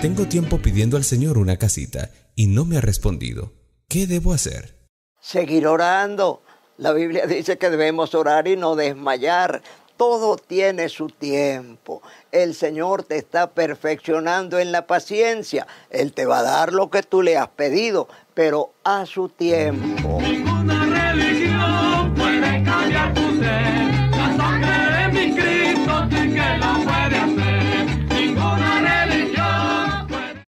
Tengo tiempo pidiendo al Señor una casita y no me ha respondido. ¿Qué debo hacer? Seguir orando. La Biblia dice que debemos orar y no desmayar. Todo tiene su tiempo. El Señor te está perfeccionando en la paciencia. Él te va a dar lo que tú le has pedido, pero a su tiempo.